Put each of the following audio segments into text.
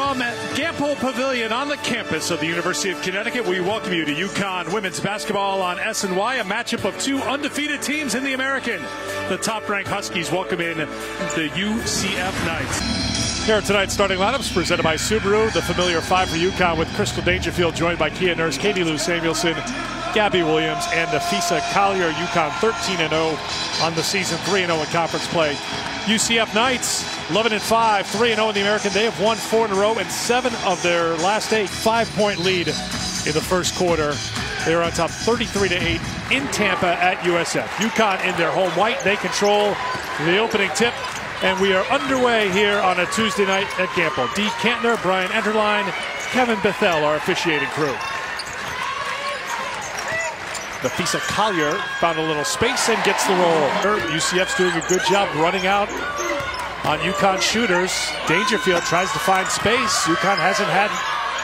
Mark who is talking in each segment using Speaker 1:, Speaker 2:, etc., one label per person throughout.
Speaker 1: From Gampel Pavilion on the campus of the University of Connecticut, we welcome you to UConn women's basketball on SNY, a matchup of two undefeated teams in the American. The top-ranked Huskies welcome in the UCF Knights. Here are tonight's starting lineups presented by Subaru, the familiar five for UConn with Crystal Dangerfield joined by Kia Nurse, Katie Lou Samuelson, Gabby Williams, and Napheesa Collier. UConn 13-0 on the season, 3-0 in conference play. UCF Knights 11 and 5, 3 and 0 in the American. They have won four in a row and seven of their last eight. Five point lead in the first quarter. They are on top 33 to 8 in Tampa at USF. UConn in their home white. They control the opening tip. And we are underway here on a Tuesday night at Gampel. Dee Kantner, Brian Enterline, Kevin Bethel, our officiating crew. Napheesa Collier found a little space and gets the roll. UCF's doing a good job running out on UConn shooters. Dangerfield tries to find space. UConn hasn't had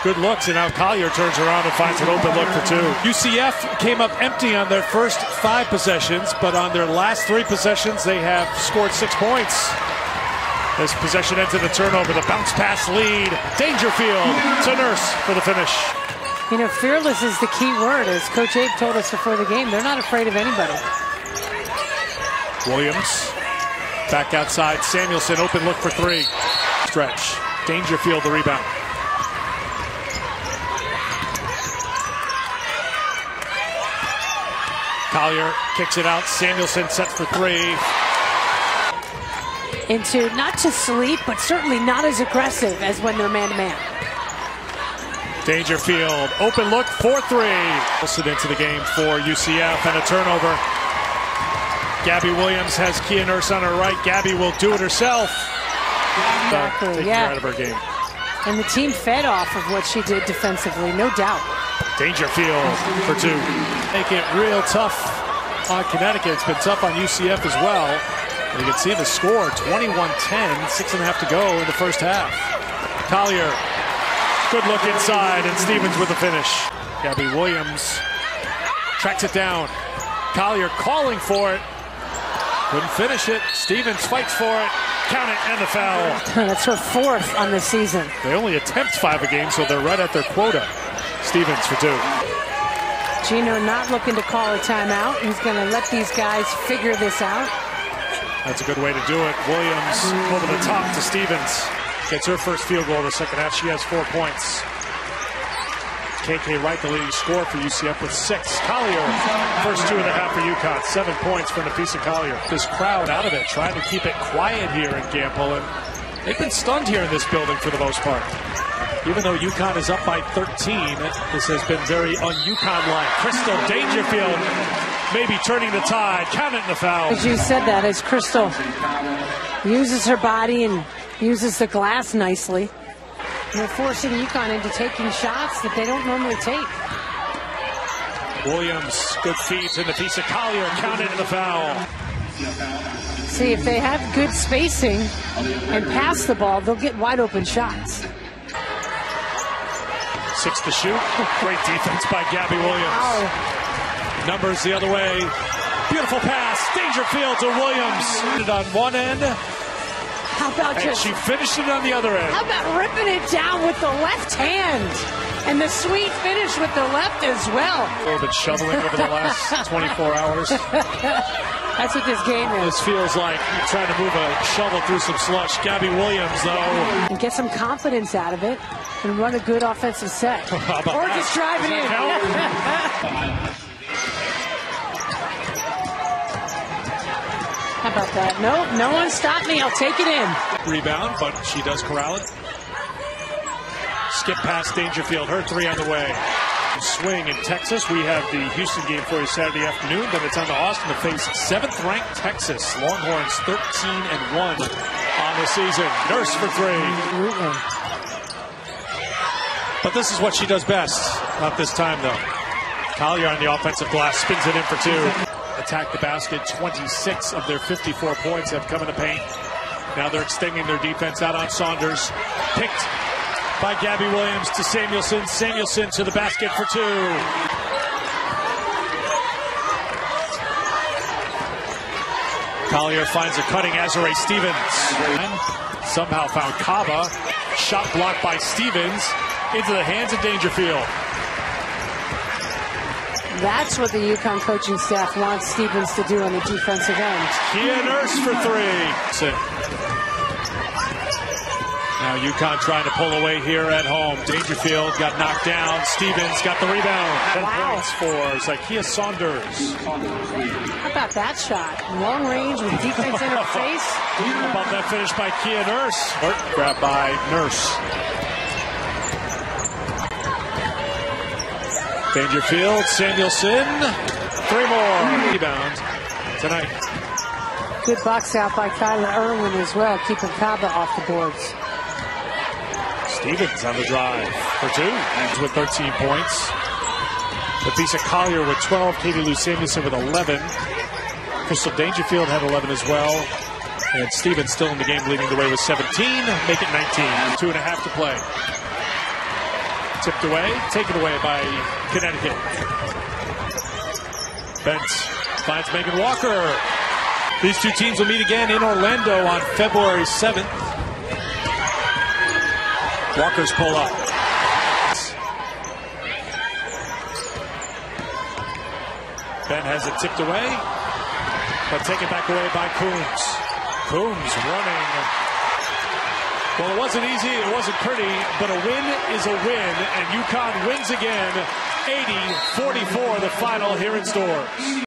Speaker 1: good looks, and now Collier turns around and finds an open look for two. UCF came up empty on their first five possessions, but on their last three possessions, they have scored six points. This possession ends in a turnover. The bounce pass lead. Dangerfield to Nurse for the finish.
Speaker 2: You know, fearless is the key word, as Coach Abe told us before the game. They're not afraid of anybody.
Speaker 1: Williams Back outside, Samuelson, open look for three. Stretch. Dangerfield the rebound. Collier kicks it out. Samuelson sets for three.
Speaker 2: Into not to sleep, but certainly not as aggressive as when they're man to man.
Speaker 1: Dangerfield, open look for three. Wilson into the game for UCF and a turnover. Gabby Williams has Kia Nurse on her right. Gabby will do it herself.
Speaker 2: Exactly, yeah.
Speaker 1: out of her game.
Speaker 2: And the team fed off of what she did defensively, no doubt.
Speaker 1: Dangerfield for two. Make it real tough on Connecticut. It's been tough on UCF as well. And you can see the score, 21-10, six and a half to go in the first half. Collier, good look inside, and Stevens with the finish. Gabby Williams tracks it down. Collier calling for it. Couldn't finish it. Stevens fights for it. Count it and the foul.
Speaker 2: Oh, that's her fourth on the season.
Speaker 1: They only attempt five a game, so they're right at their quota. Stevens for two.
Speaker 2: Geno not looking to call a timeout. He's going to let these guys figure this out.
Speaker 1: That's a good way to do it. Williams over the top to Stevens. Gets her first field goal in the second half. She has four points. KK Wright, the leading scorer for UCF with six. Collier, first two and a half for UConn. Seven points for Napheesa Collier. This crowd out of it, trying to keep it quiet here in Gampel. And they've been stunned here in this building for the most part. Even though UConn is up by 13, this has been very un-UConn-like. Crystal Dangerfield maybe turning the tide. Count it in the foul.
Speaker 2: As you said that, as Crystal uses her body and uses the glass nicely. They're forcing UConn into taking shots that they don't normally take.
Speaker 1: Williams, good feet in the piece of Collier, counted in the foul.
Speaker 2: See, if they have good spacing and pass the ball, they'll get wide open shots.
Speaker 1: Six to shoot. Great defense by Gabby Williams.
Speaker 2: Wow.
Speaker 1: Numbers the other way. Beautiful pass. Dangerfield to Williams. On one end,
Speaker 2: how about
Speaker 1: and
Speaker 2: just
Speaker 1: she finished it on the other end.
Speaker 2: How about ripping it down with the left hand? And the sweet finish with the left as well.
Speaker 1: A little bit shoveling over the last 24 hours.
Speaker 2: That's what this game is.
Speaker 1: This feels like trying to move a shovel through some slush. Gabby Williams, though.
Speaker 2: And get some confidence out of it and run a good offensive set. or
Speaker 1: that?
Speaker 2: just drive it in. How about that? No, no one stopped me. I'll take it in.
Speaker 1: Rebound, but she does corral it. Skip past Dangerfield. Her three on the way. Swing in Texas. We have the Houston game for you Saturday afternoon. Then it's on to Austin to face seventh-ranked Texas. Longhorns 13 and one on the season. Nurse for three. But this is what she does best. Not this time though. Collier on the offensive glass spins it in for two attack the basket. 26 of their 54 points have come in the paint. Now they're extending their defense out on Saunders. Picked by Gabby Williams to Samuelson. Samuelson to the basket for two. Collier finds a cutting Azurá Stevens. Somehow found Kaba. Shot blocked by Stevens into the hands of Dangerfield.
Speaker 2: That's what the UConn coaching staff wants Stevens to do on the defensive end.
Speaker 1: Kia Nurse for three. Now UConn trying to pull away here at home. Dangerfield got knocked down. Stevens got the rebound. Ten
Speaker 2: Wow.
Speaker 1: points for Zykia Saunders.
Speaker 2: How about that shot? Long range with defense in her face.
Speaker 1: How about that finish by Kia Nurse? Grab by Nurse. Dangerfield, Samuelson, three more. rebounds tonight.
Speaker 2: Good box out by Kyla Irwin as well, keeping Kaba off the boards.
Speaker 1: Stevens on the drive for two, and with 13 points. Leticia Collier with 12, Katie Lou Samuelson with 11. Crystal Dangerfield had 11 as well. And Stevens still in the game, leading the way with 17, make it 19. Two and a half to play. Tipped away, taken away by Connecticut. Bentz finds Megan Walker. These two teams will meet again in Orlando on February 7th. Walker's pull up. Ben has it tipped away, but taken back away by Coombs. Coombs running. Well, it wasn't easy, it wasn't pretty, but a win is a win, and UConn wins again. 80 44, the final here in Storrs.